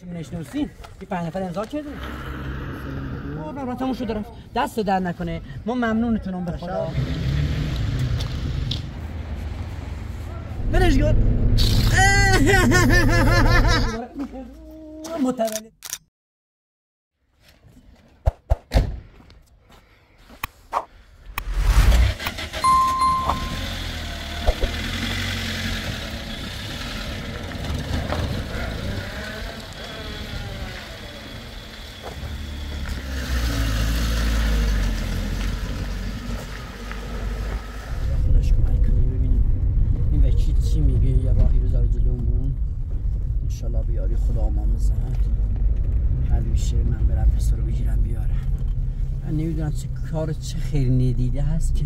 چون نشنوسین یه پنج نفر امضا کردیم نه تموم شده رفت. دست در نکنه. ما ممنونتونم به خدا. برش گفت متولد کار چه خیر ندیده هست که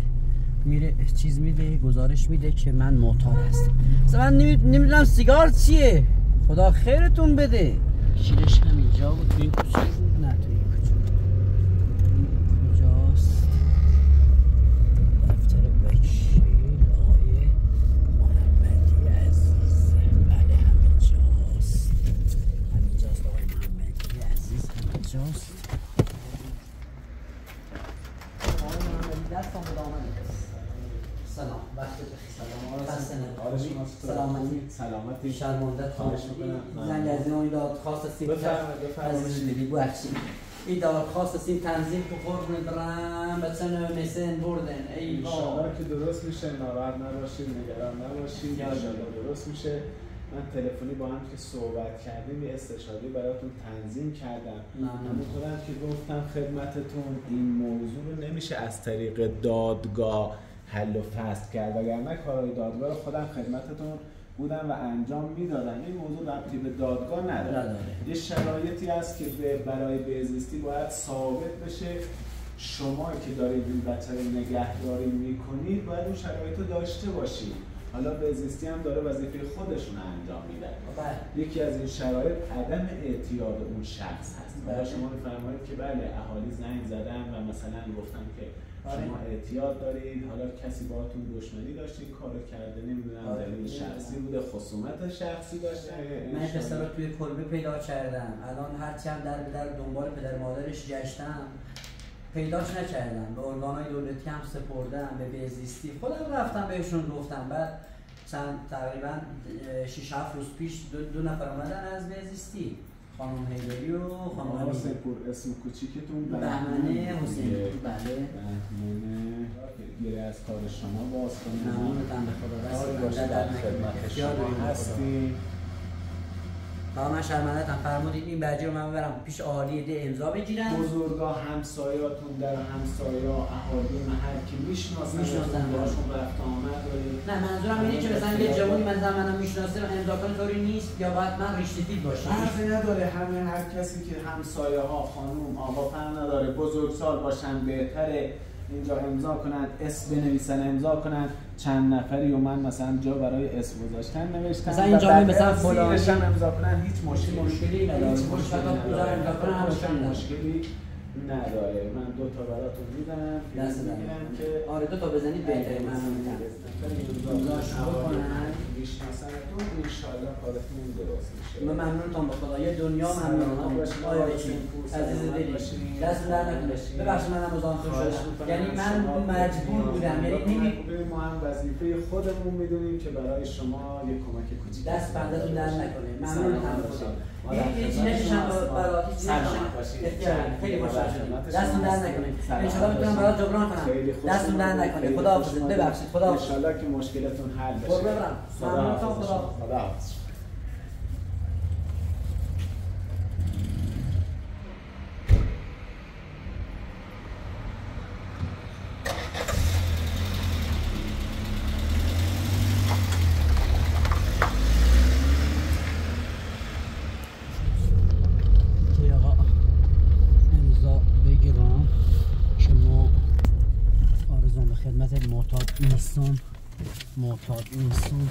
میره چیز میده گزارش میده که من معتاد هستم. مثلا من نمی‌دونم سیگار چیه. خدا خیرتون بده. شیرش هم اینجا بود این کوچه بود نه تو این کوچه اینجاست دفتر وکیل آقای محمدی عزیز بله همینجاست همینجاست آقای محمدی عزیز همینجاست سلام. وقت سلام. سلامتی؟ سلامتی شرمنده خواهش می‌کنم. زنگ از این دادخواست سیم بفرمایید ببخشید. این دادخواست سیم تنظیم که قربون برم به چن مسن بردن؟ ای که درست میشه. ناراحت نباشید نگران نباشید. ان درست میشه. من تلفنی با هم که صحبت کردیم یه استشاری براتون تنظیم کردم. همونطور که گفتم خدمتتون. این موضوع رو نمیشه از طریق دادگاه حل و فصل کرد وگرنه کارهای دادگاه رو خودم خدمتتون بودم و انجام می‌دادم. این موضوع ربطی به دادگاه نداره. یه شرایطی هست که برای بهزیستی باید ثابت بشه. شما که دارید این بچه نگهداری می‌کنید باید اون شرایط رو داشته باشید. حالا بهزیستی هم داره وظیفه خودشون انجام میدن بله. یکی از این شرایط عدم اعتیاد اون شخص هست بله. شما میفرمایید که بله اهالی زنگ زدن و مثلا گفتن که آره. شما اعتیاد دارید حالا کسی باهاتون دشمنی داشته این کارو کرده نمی‌دونم آره. دلیل شخصی بوده خصومت شخصی داشته من پسر رو توی کلبه پیدا کردم الان هرچی هم در در دنبال پدر مادرش گشتم پیداش نکردم به ارگانهای دولتی هم سپردم به بهزیستی. خودم رفتم بهشون گفتم. بعد چند تقریبا 6 7 روز پیش دو, دو نفر اومدن از بهزیستی. خانم هیدری و خانم حسین پور اسم کوچیکتون بهمنه حسین بله. بهمنه. گیره از کار شما باز کنید. نمانتان به خدا. رسید در خدمت شما هستیم. تا من شرمندتم فرمودید این برجی رو من ببرم پیش ده امضا بگیرم بزرگا همسایاتون در همسایا اهالی محل که می‌شناسن. می‌شناسن باشون رفت آمد نه منظورم اینه که مثلا یه جوانی من منو می‌شناسه و امضا کنه طوری نیست یا باید من ریشته دید باشم. فرقی نداره همه هر کسی که همسایه ها خانوم آقا فرق نداره. بزرگسال باشن بهتره. اینجا امضا کنند اسم بنویسن امضا کنند چند نفری و من مثلا جا برای اسم گذاشتن نوشتم مثلا اینجا مثلا فلان. امضا کنن هیچ مشکلی مشکلی نداره. هیچ مشکلی مشکلی نداره. من دو تا براتون میدم. دست که آره دو تا بزنید بهتره من امضا شروع کنن. میشناسنتون انشالله کارتون درست میشه. من ممنونتون به خدا. یه دنیا ممنونتون آیا عزیز دلی دست در نکنه. ببخشید منم مزاحمتون شدم یعنی من مجبور بودم. یعنی نمی ما هم وظیفه خودمون می‌دونیم که برای شما یه کمک کوچیک دست بندتون در نکنه. ممنونم خدا. یه چیزی هم برای خیلی خوشحال شدم دستون در نکنه. انشالله می‌تونم برای جبران کنم. دستون در نکنه. خدا ببخشید. خدا حافظ انشالله که مشکلتون حل بشه. ممنونتون خدا خدا حافظ نیستم معتاد نیستم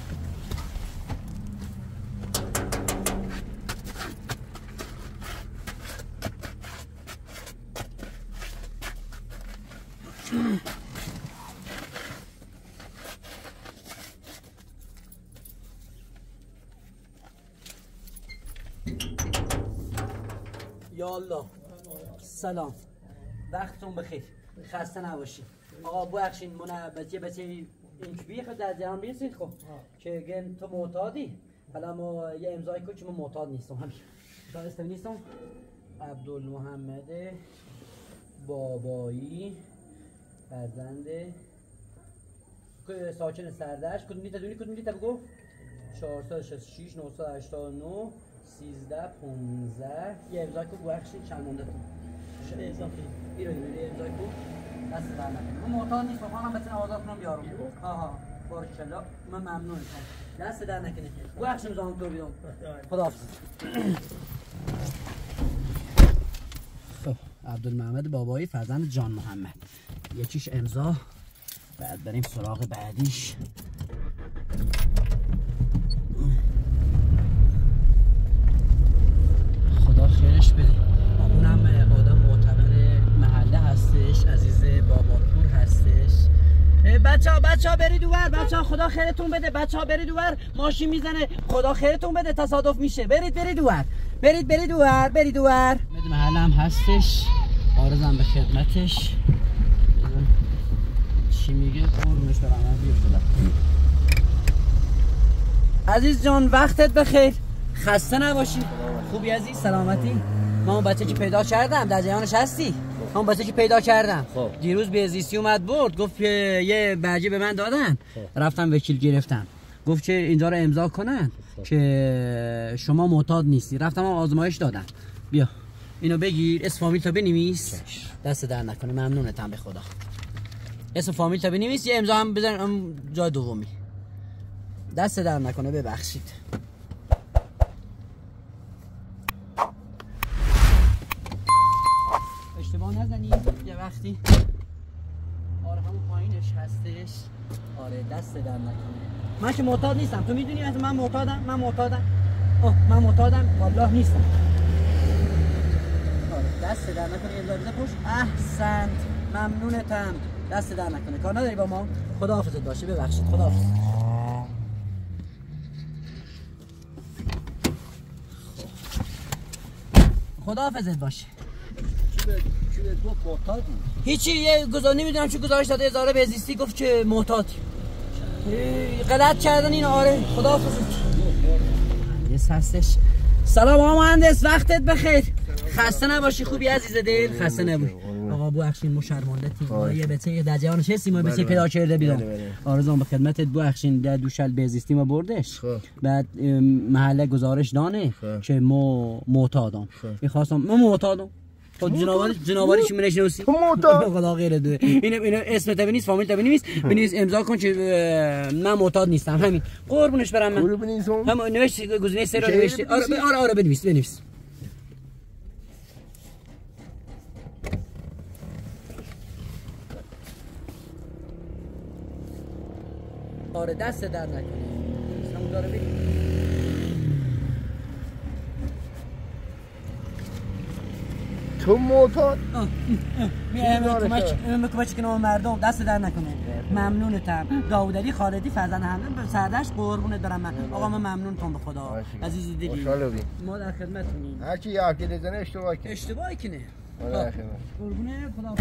یا الله. سلام. وقتتون بخیر. خسته نباشید آقا بخشین من بچه این بیخ در جهان بیسید خب. که گن تو معتادی. حالا ما یه امضای کن من معتاد نیستم. همین. دانسته نیستم. عبدالمحمد بابایی. فرزند ساکن سردش کدوم دیتا دونی؟ کدوم دیتا بگو. 466 989 13 15 یه امضای کن بخشید چند مونده تو شده اضافی بیرو بیرو امضای کن. دست در نکنه. من معتاد نیست. بخوام بتونم آزاد کنم بیارم. آها. بارکلا. من ممنون دست در نکنه. بخشیم زمان تو بیدم خدا عبدالمحمد بابایی فرزند جان محمد. یکیش امضا. بعد بریم سراغ بعدیش. خدا خیرش بده. اونم آدم معتبر محله هستش عزیز باباپور هستش. بچه ها بچه ها برید اوور بچه ها خدا خیرتون بده. بچه ها برید اوور ماشین می‌زنه. خدا خیرتون بده. تصادف میشه. برید برید اوور برید برید اوور برید اوور محله هم هستش. آرزم به خدمتش. چی میگه؟ قربونش برم عزیز جان وقتت بخیر. خسته نباشی. خوبی عزیز؟ سلامتی؟ ما اون بچه که پیدا کردم در جهانش هستی؟ ما اون بچه که پیدا کردم. خب. دیروز به زیستی اومد برد گفت که یه برجه به من دادن. خب. رفتم وکیل گرفتم. گفت که اینجا رو امضا کنن خب. که شما معتاد نیستی. رفتم آزمایش دادم بیا. اینو بگیر اسم فامیل تا بنویس دست در نکنه. ممنونتم به خدا. اسم فامیل تا بنویس یه امضا هم بزن جای دومی. دست در نکنه ببخشید. اشتباه نزنید یه وقتی. آره همون پایینش هستش. آره دست در نکنه. من که معتاد نیستم. تو می‌دونی از من معتادم؟ من معتادم. آه من معتادم. والله نیستم. آره دست در نکنه. یه بزن پشت. احسنت. ممنونتم. دست در نکنه. کار نداری با ما؟ خدا حافظت باشه. ببخشید. خدا حافظ خدا حافظت باشه. هیچی یه گزار نمی‌دونم چه گزارش داده. ازاره به زیستی گفت که معتاد. غلط کردن این آره. خدا حافظت مهندس هستش سلام مهندس. وقتت بخیر. خسته نباشی. خوبی عزیز دل؟ خسته نباشی. آقا بو اخشین مو شرمنده تی یه بچه در جهانش هستی ما بچه پیدا کرده بیدم آرزوام به خدمتت بو اخشین در دوشل بزیستی ما بردش. بعد محله گزارش دانه که مو معتادم. می‌خواستم مو معتادم. خود جنابالی جنابالی چی منشنوسی معتاد. خدا غیر دو اینو اینو اسم تبی نیست فامیل تبی نیست بنویس امضا کن که من معتاد نیستم. همین. قربونش برم من. هم نوشت گزینه سه رو نوشتی آره آره آره بنویس بنویس. آره دست در نکنه. همون داره بگیم. تو معتاد. کمک کنم مردم. دست در نکنه. ممنونتم. داود علی خالدی فرزند همه به سردش قربونت دارم من. آقا من ممنونتم به خدا. عزیز دلی. ما در خدمتونیم هر کی یه عقیده زنه اشتباه کنه. اشتباه کنه قربونه خدا.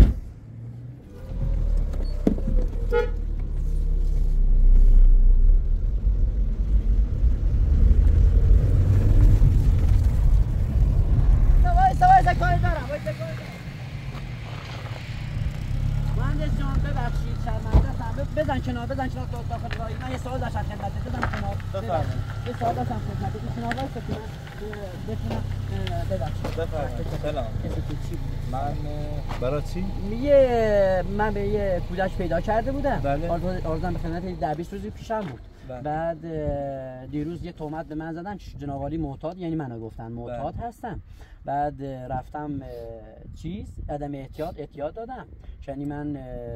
کاری دارم وایسا کاری دارم. مهندس جان ببخشید شرمنده هستم. بزن کنار بزن کنار تو داخل رای من یه سوال داشتم خدمتت بزن کنار. یه سوال داشتم خدمتت کنار وایسا که بتونم ببخشید. بفرمایید. سلام. من برای چی؟ یه من به یه کودک پیدا کرده بودم. بله. آرزوام به خدمت 10 20 روزی پیشم بود. بله. بعد دیروز یه تهمت به من زدن جنابالی معتاد یعنی منو گفتن. معتاد بله. هستم. بعد رفتم چیز؟ عدم احتیاط احتیاط دادم. یعنی من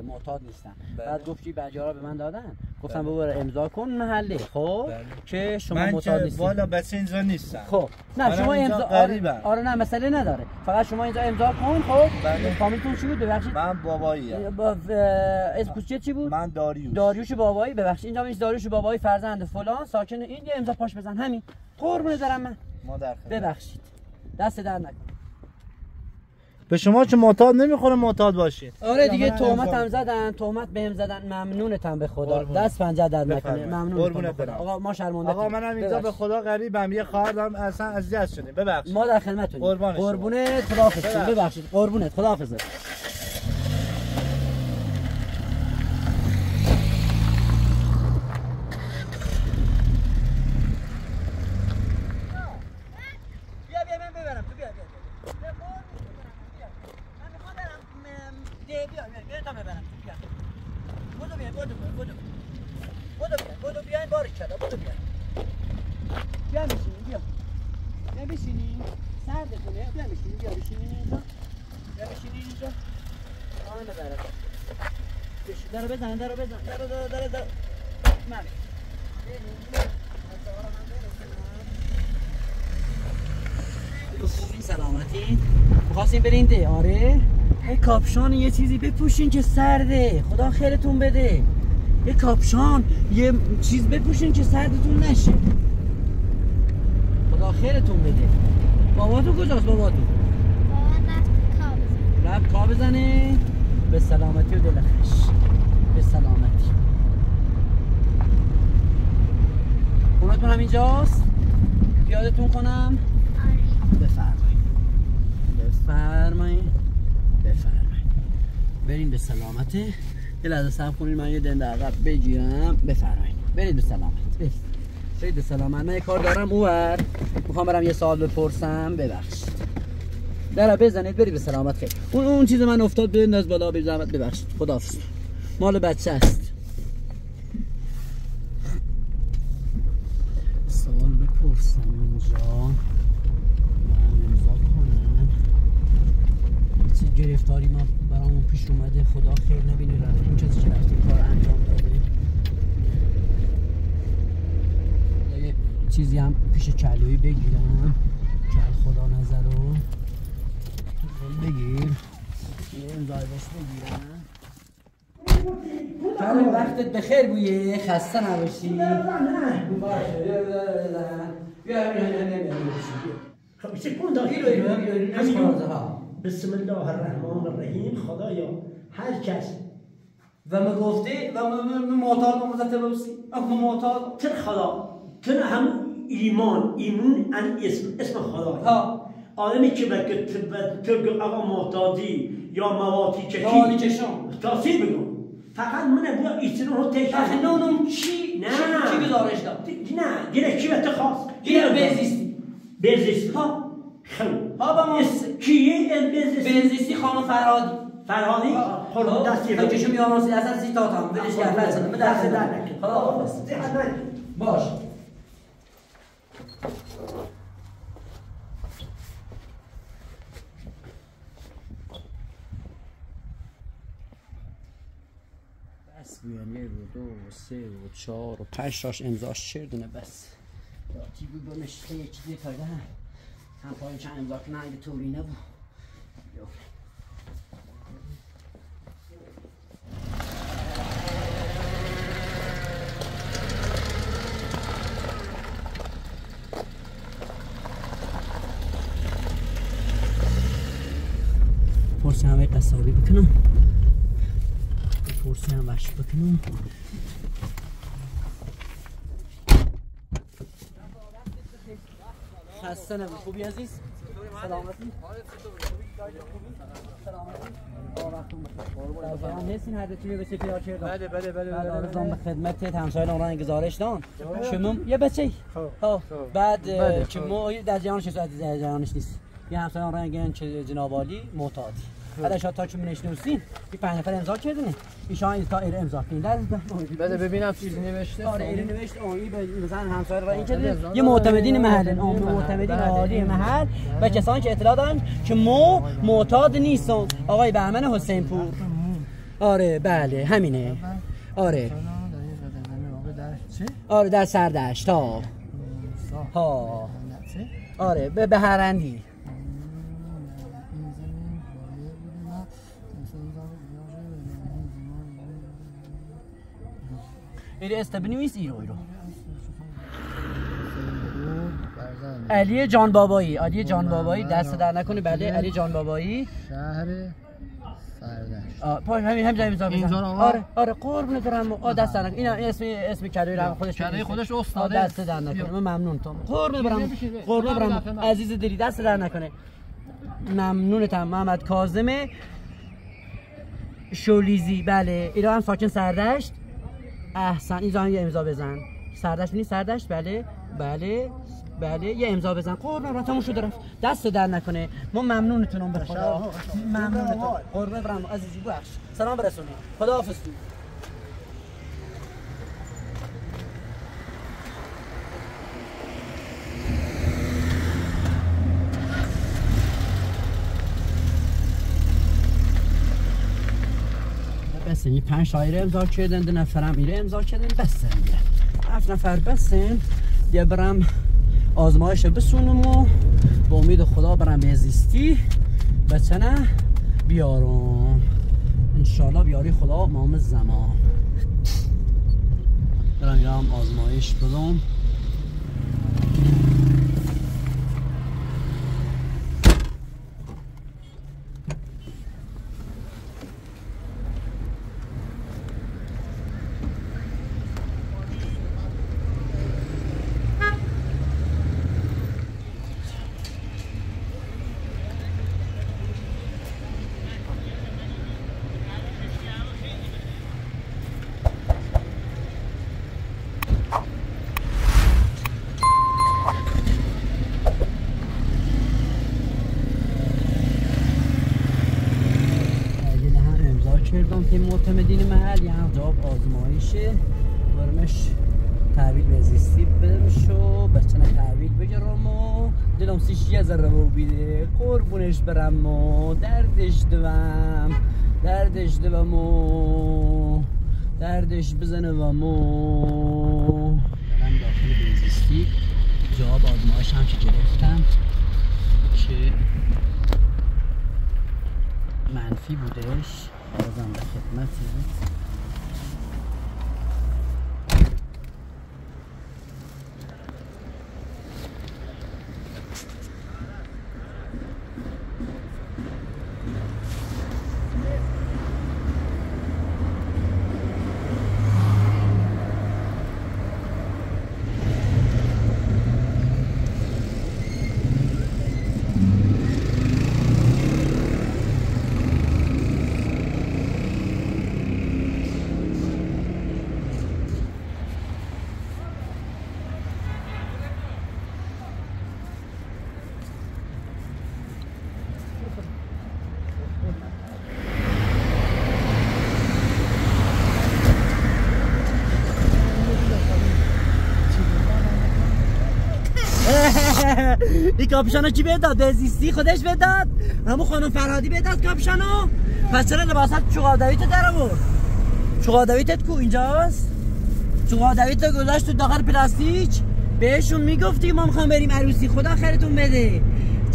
معتاد نیستم. بله. بعد گفت چی؟ بجارا به من دادن. گفتم بله. ببر امضا کن محله. خب بله. که شما معتاد نیستی والا بس اینجا نیستم. خب. نه شما امضا آره, آره نه مسئله نداره. فقط شما اینجا امضا کن خب. بله. فامیلتون چی بود؟ ببخشید. من بابایی با اسم چی بود؟ من داریوش. داریوش بابایی. ببخشید اینجا این داریوش بابایی فرزند فلان. ساکن این. یه امضا پاش بزن. همین. قربون دارم من. ما در ببخشید. دست در نکن به شما چه معتاد نمی‌خوره معتاد باشی آره دیگه تهمت هم زدن تهمت بهم زدن ممنونتم به خدا. دست پنجه در نکنه. ممنون آقا ما شرمنده آقا منم اینجا به خدا غریبم یه خواهر دارم اصلا اذیت شدیم. ببخشید. ما در خدمتتونیم قربونت خداحافظ. ببخشید. قربونت خداحافظ. بزن درو بزن درو درو درو درو سلامتی. می‌خواستیم برین ده آره. یه کاپشان یه چیزی بپوشین که سرده. خدا خیرتون بده. یه کاپشان یه چیز بپوشین که سردتون نشه. خدا خیرتون بده. باباتون کجاست؟ باباتون بابا رفت کار بزنه. به سلامتی و دلخش به سلامتی. خونتون هم اینجاست پیادتون کنم؟ آره. بفرمایید. بفرمایید. بفرمایید. بریم به سلامته یه لحظه سب کنید من یه دنده عقب بگیرم. بفرمایید. برید به سلامت. برید به سلامت. من یه کار دارم. اوور. می‌خوام برم یه سوال بپرسم. ببخشید. در بزنید برید به سلامت. خیلی. اون اون چیز من افتاد به از بالا به زحمت. ببخشید. خداحافظ. مال بچه است. سوال بپرسم اینجا. گرفتاری ما برامون پیش اومده؟ خدا خیر نبینه این کسی که رفتی کار انجام داده. یه چیزی هم پیش کلوی بگیرم. کل خدا نظر رو. بگیر. یه امضای باش بگیرم. کل وقتت بخیر بویه خسته نباشی. باشه. بیا خب چکون بسم الله. الرحمن الرحیم. خدایا هر کس. و ما گفته و معتاد مزت بوسی اما معتاد. تن خدا. تن هم ایمان. ایمان ان اسم. اسم خدا. ها. آدمی که بگه تو آقا معتادی یا مواتی چشی تاثیر بگو. فقط من بیا ایتنو رو تکرار نونم چی؟ نه. چی گزارش داد نه. گیره کی بهت خواست؟ گیره بزیستی بزیستی ها. خب ها با ما. کیه ال بزیستی بزیستی خانم فرهادی. فرهادی؟ خب دستی رو چشم میامرسی اصلا زیتات هم بدش گرد زدم به دست در نکن. باش. یه رو دو و سه و چهار و پنج تاش امضاش چه دونه بس؟ یا بود بانش خیلی چیزی تایده هم پایین چند امضا کنه اگه طوری نبود. وحش بکنم. خسته نبود خوبی عزیز؟ سلامتی؟ بله بله بله آرزان به خدمت همسایه اون گزارش دان. شما یه بچه بعد که ما در جهانش در جهانش نیست. یه همسایه اون رنگ جنابالی معتادی. حالا شما تا چون نوسین این پنج نفر امضا کردنه ایشان این تا ایر امضا کردن. بده ببینم چیزی نوشته. آره ایر نوشت. آیی به مثلا همسایه را این کرده یه معتمدین محل اون معتمدین عالی محل. و کسانی که اطلاع دارن که مو معتاد نیستن آقای بهمن حسین پور. آره بله همینه. آره. آره در سردشت. ها ها آره به بهرندی ایره است بنویس ایرو ایرو. علی جان بابایی علی جان بابایی دست در نکنه. بله علی جان بابایی. شهر پای همین همین بزن اینجا رو آره آره قربونت برم آ دست در اینا اسم اسم کدوی رو خودش کدوی خودش آه، استاده. دست در نکنه. من ممنون تو. قربونت برم. قربونت برم. عزیز دلی دست در نکنه. ممنونتم محمد کاظم شولیزی. بله ایران هم ساکن سردشت. احسن اینجا هم یه امضا بزن. سردشت بینی سردشت بله بله بله یه امضا بزن. قربون برم تموم شده رفت دست در نکنه. ما ممنونتونم به خدا. ممنونتون قربون برم عزیزی بخش سلام برسونی خدا حافظ یه پنج شاعره امضا کردن دو نفرم ایره امضا کردن بسن دیگه. هفت نفر بسن دیگه برم آزمایش بسونم و با امید خدا برم به زیستی بچنه بیارم. انشالله بیاری خدا مام زمان. برم یام آزمایش بدم یه هم امضا کردم که معتمدین محل یه هم جواب آزمایشه برمش تحویل به زیستی بدمش و بچنه تحویل بگرم و دلم سیش یه ذره رو بیده. قربونش برم و دردش دوم دردش دوم و دردش بزنم و برم داخل بنزیستی جواب آزمایش هم که گرفتم که منفی بودش. Oradan da gitmez. این کاپشانو کی بداد بزیستی خودش بداد همون خانم فرهادی بداد کاپشانو پس چرا لباست چوغادویت در آورد؟ چوغادویتت کو؟ اینجاست. چوغادویت گذاشت تو داخل پلاستیک. بهشون می‌گفتی ما می‌خوام بریم عروسی. خدا خیرتون بده.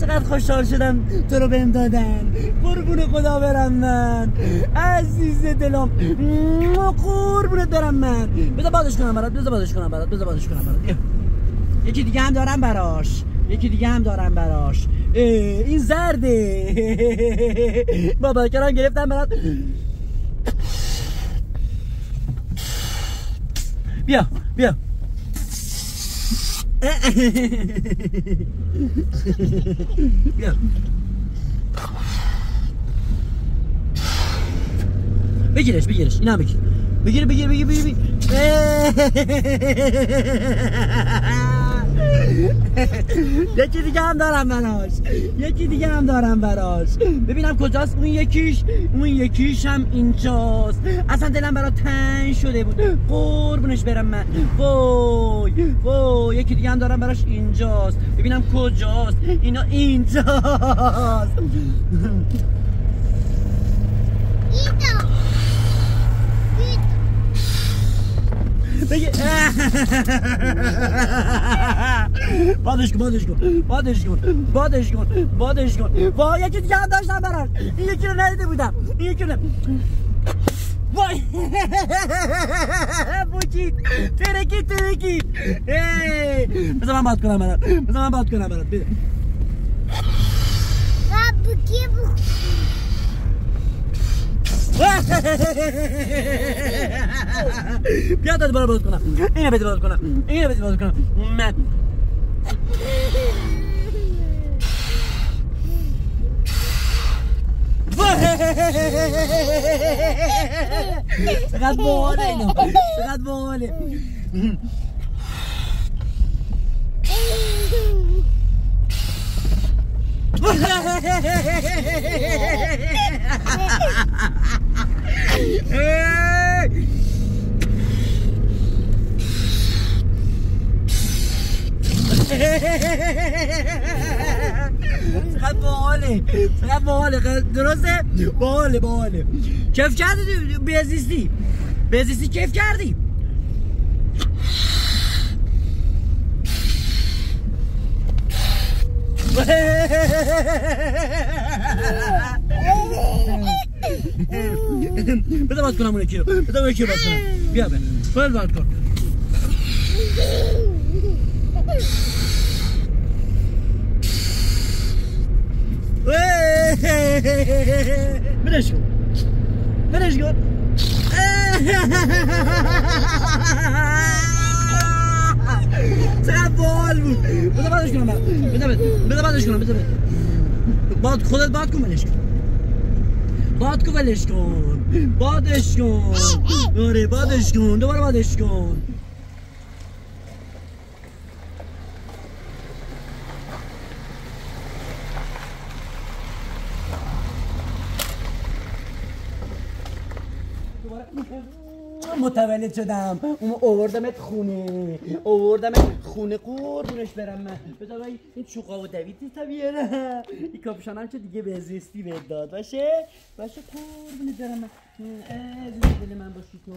چقدر خوشحال شدم تو رو بهم دادن. قربون خدا برم من. عزیز دلم. قربونت برم من. بذار بازش کنم برات. بذار بازش کنم برات. بذار بازش کنم برات. یکی دیگه هم دارم براش. یکی دیگه هم دارم براش. این زرده. بابا کرم گرفتم برات. بیا بیا. بیا. بگیرش بگیرش. اینا بگیر. بگیر بگیر بگیر بگیر. یکی دیگه هم دارم براش. یکی دیگه هم دارم براش. ببینم کجاست؟ اون یکیش. اون یکیش هم اینجاست. اصلا دلم برا تنگ شده بود. قربونش برم من. وای وای. یکی دیگه هم دارم براش اینجاست. ببینم کجاست. اینا اینجاست. بادش کن بادش کن بادش کن بادش کن بادش کن با یکی دیگه هم داشتم براش یکی رو ندیده بودم یکی رو وای بوچید ترکی ترکی بذار من باد کنم برات بذار من باد کنم برات پیاده دوباره باز کنم اینو بده باز کنم اینو بده باز کنم من چقدر باحاله اینو چقدر باحاله Ha ha ha ha ha ha ha! چقدر باحاله چقدر باحاله. درسته؟ باحاله باحاله. کیف کردی بیزیستی بیزیستی کیف کردی؟ بذار باز کنم اون کیو بذار اون کیو باز کنم. بیا بیا. باز کن. بدش کن. بدش کن. چقدر بال بود. بذار بعدش کنم بذار بذار بعدش کنم. بذار باد خودت باد کن کن. باد کن ولش کن. بادش کن. آره بادش کن. دوباره بادش کن. متولد شدم. اون اووردمت خونه. اووردمت خونه. قربونش برم من. بذار این چوقا و دویدی طبیعه نه؟ این کاپشان هم که دیگه به زیستی به داد. باشه؟ باشه قربونت برم من. دل من باشی تو.